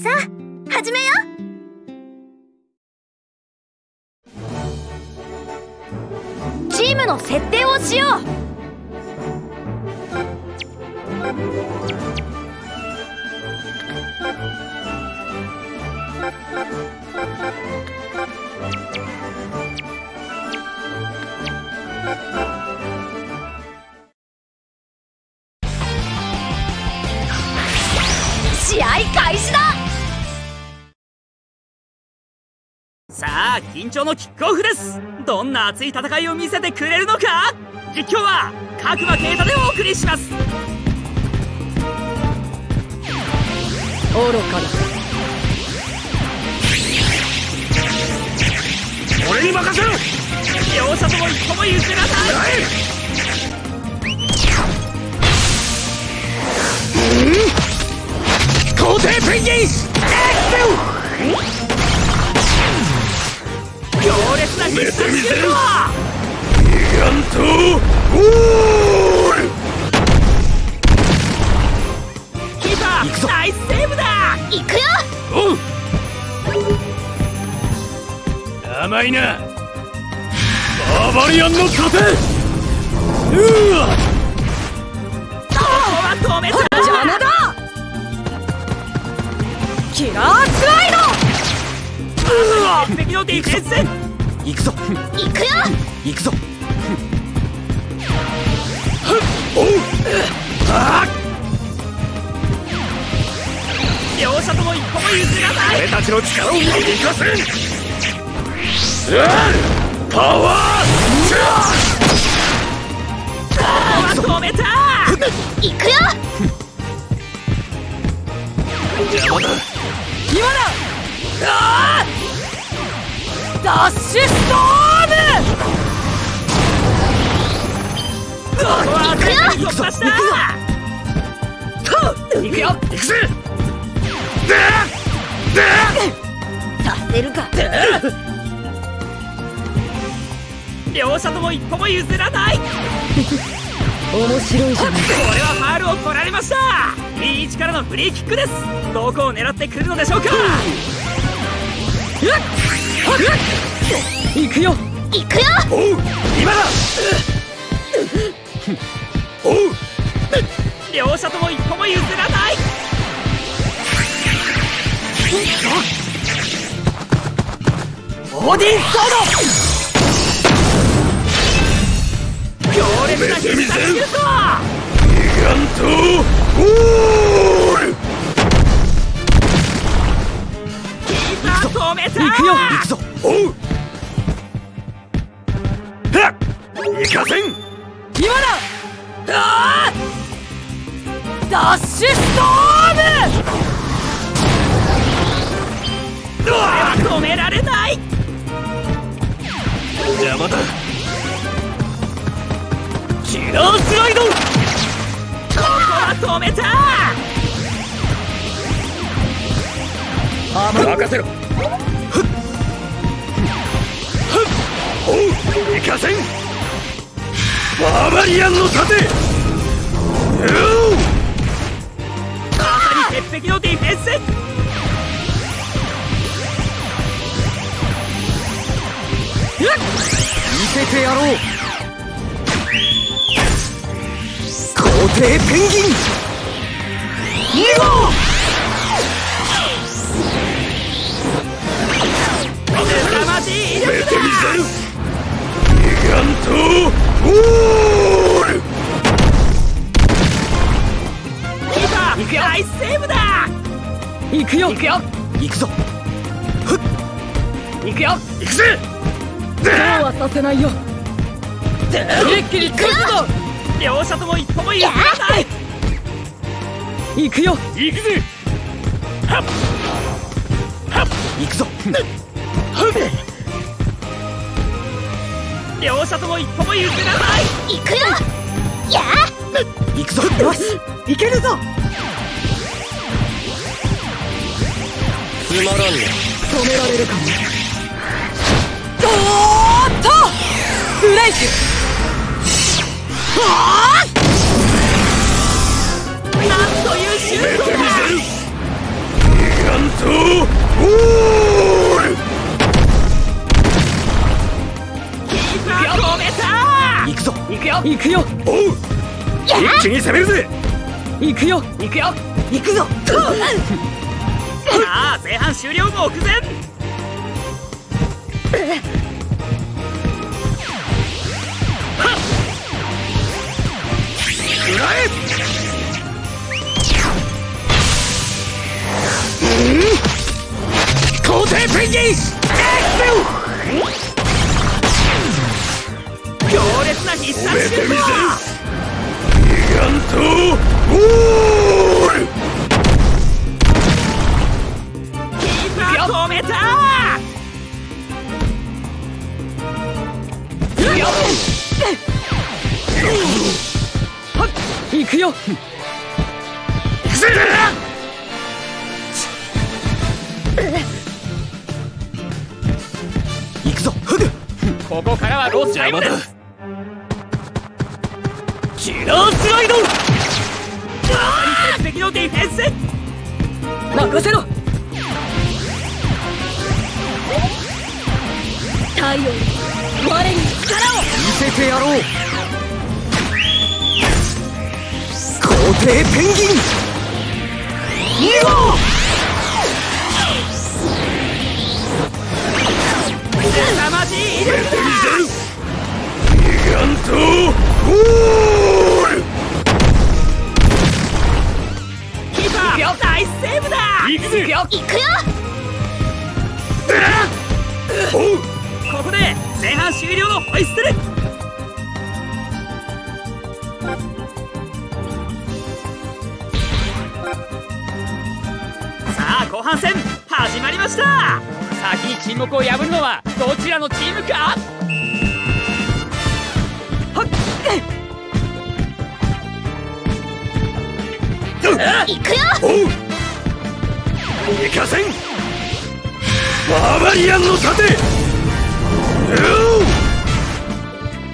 さあ始めよう。チームの設定をしよう。試合開始だ。さあ緊張のキックオフです。どんな熱い戦いを見せてくれるのか？実況は角間啓太でお送りします。愚かだ。俺に任せろ！両者とも一歩も譲らない。皇帝ペンギン！エクセ強烈な必殺シュートギガントゴールキーパーナイスセーブだ行くよおう甘いなバーバリアンの盾うわここは止めた邪魔だキラースライド鉄壁のディフェンス行くぞ。行くよ。行くぞ。おうあ両者とも一歩も譲らない。俺たちの力を見に行かせ。んうわパワーチャー止めた行くよ。邪魔だ。今だ。あーダッシュス。トーム行くよ突破した行くよ行くぜででさせるか両者とも一歩も譲らない面白いじゃないこれはファールを取られましたいい位置からのフリーキックですどこを狙ってくるのでしょうか行くよ。行くよ。おう今だ。おう。両者とも一歩も譲らない。オーディンソー強烈な必殺シュートギガントゴール。キーパー止めた。行くよ。行くぞ。おう行かせん。今だ！ダッシュストこれは止められない！邪魔だキラースライドここは止めた！任せろ。おう行かせんバーバリアンの盾！よまさに鉄壁のディフェンス！見せてやろう！皇帝ペンギン！2号凄まじい威力うめてみせるギガントゴールキーパーナイスセーブだ行くよ行くよ行くぞ。ふっ行くよ行くぜそうはさせないよ一気に勝つぞ両者とも一歩も譲らない行くよ行くぜはっはっ行くぞはっ両者とも一歩も譲らない。行くよやあ。行くぞ。よし。いけるぞ。つまらんね。止められるかも。おーっと！ブレイク。はあなんというシュートだギガン行くよ。おう。一気に攻めるぜ。行くよ。行くよ。行くぞ。さあ前半終了目前。食らえ皇な必殺シュートギガントゴールキーパー止めた行くよ行くぜ行くぞ。フグここからはロスタイムですキラースライド鉄壁のディフェンス。任せろ。太陽我に力を。見せてやろう。皇帝ペンギン。2号を破るのはどちらのチームか？はっ！行くよ！おう！行かせん！バーバリアンの盾！う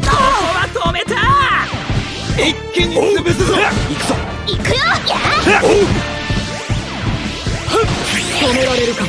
ここは止めた！一気に潰すぞ！行くぞ！行くよ！止められるかも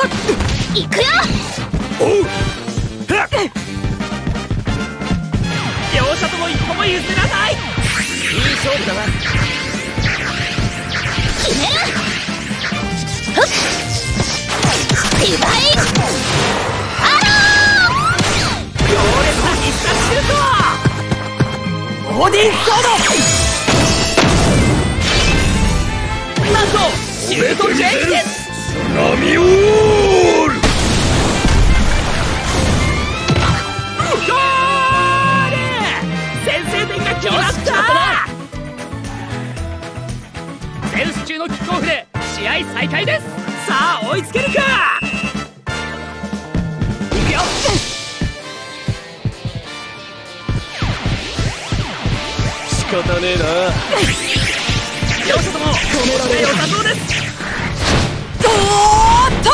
行くよ。おうはっ。両者とも一歩も譲らない。いい勝負だな。決めるふっリバイア強烈な必殺シュート。オーディンソードなんとシュートチェンジですのキックオフで試合再開ですさあ追いつけるかいくよ仕方ねえな。両者とも止められ良さそうですおっと!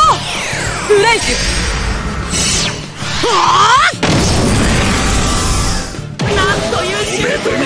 フレッシュはなんというシュートだ!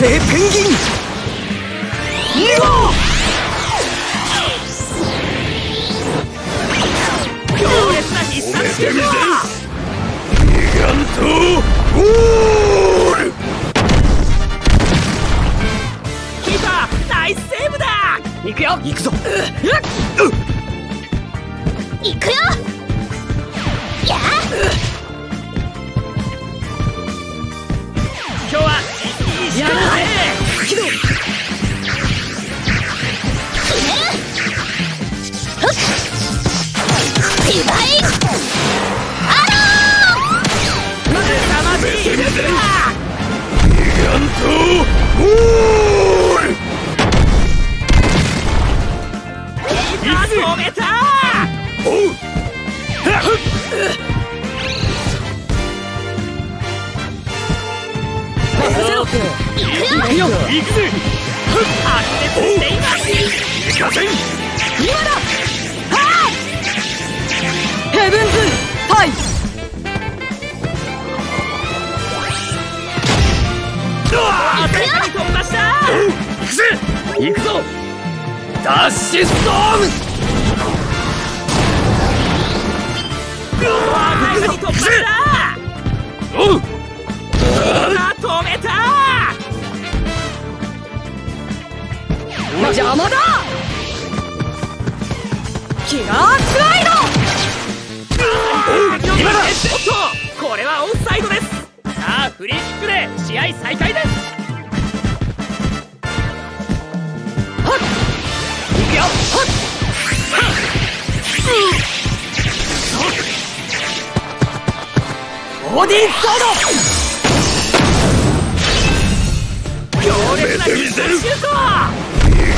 皇帝ペンギン2号強烈な必殺シュートギガントゴールキーパーナイスセーブだ行くくよ行くぞ行くよや今日はいい時間だぜ起動ディバイン凄まじい力だヤントゴール今止めたおう任せろ行くよ行くぜ白熱しています行かせん今だはーヘブンズタイ朝に飛びました行くぞ。ダッシュストーム朝に飛びましたおう止めた邪魔だ！キラースライド今だ！おっとこれはオフサイドです！さあフリーキックで試合再開です！いくよ！はっ！オーディンソー強烈なシュート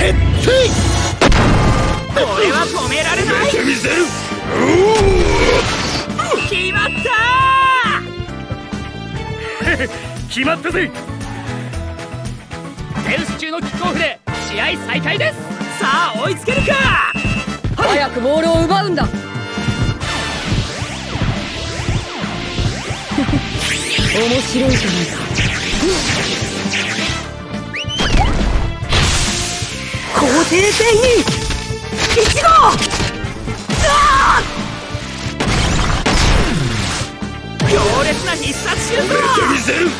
鉄壁これは止められない。てみせる決まった決まったぜ。手打ち中のキックオフで試合再開ですさあ追いつけるか早くボールを奪うんだ面白いじゃないか。皇帝ペンギン一号。強烈な必殺シュート。だ見せる。ギ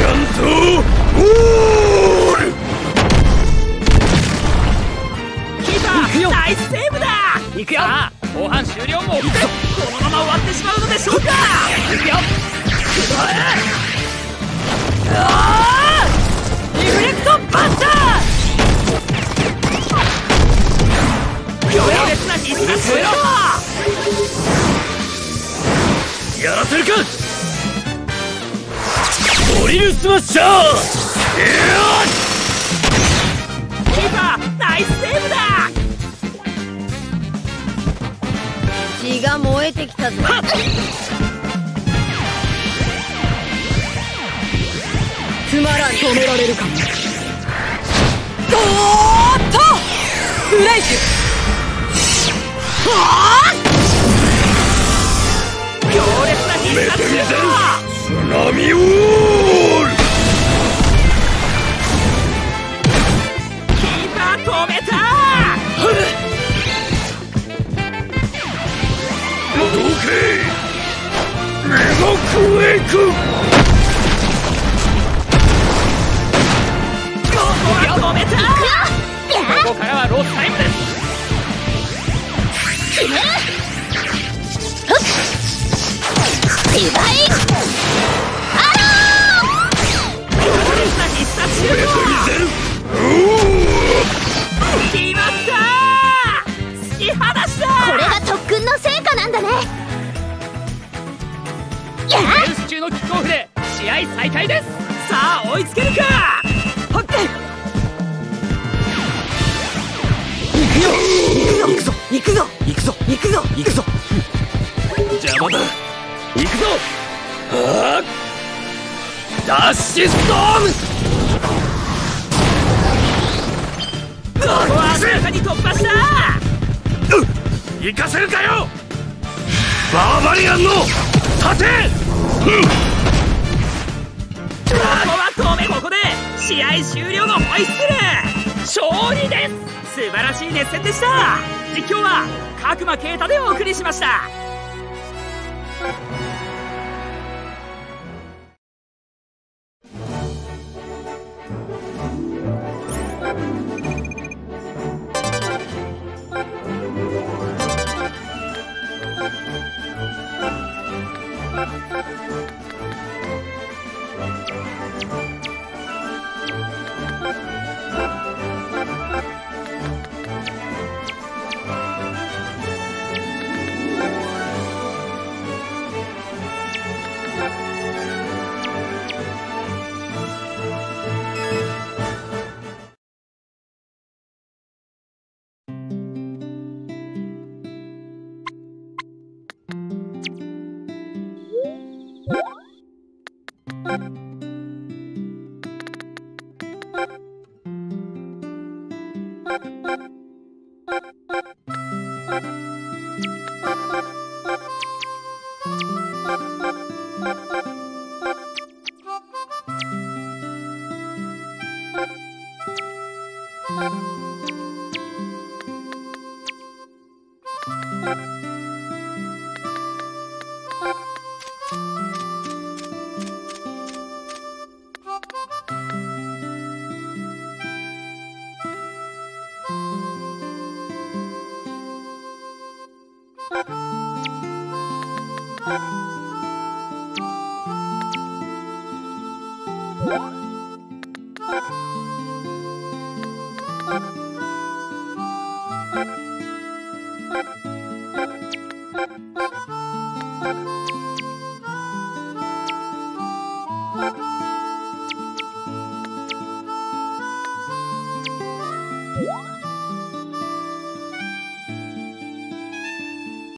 ガントゴー。が燃えてきたぞ。つまらん。止められるかも。ゴーッと！ブレイクはあ強烈な必殺シュート津波ウォール。どけメガクエイクここは止めたここからはロスタイムですディバイン強烈な必殺シュート決まった突き放したこれが特訓の成果なんだね。試合再開です。さあ追いつけるか？はっけ行くよ行くぞ！行くぞ！行くぞ！行くぞ！邪魔だ！行くぞ！はあ？ダッシュストーム！ここは鮮やかに突破した！行かせるかよ！バーバリアンの盾！こ試合終了のホイッスル勝利です。素晴らしい熱戦でした。実況は角間啓太でお送りしました。う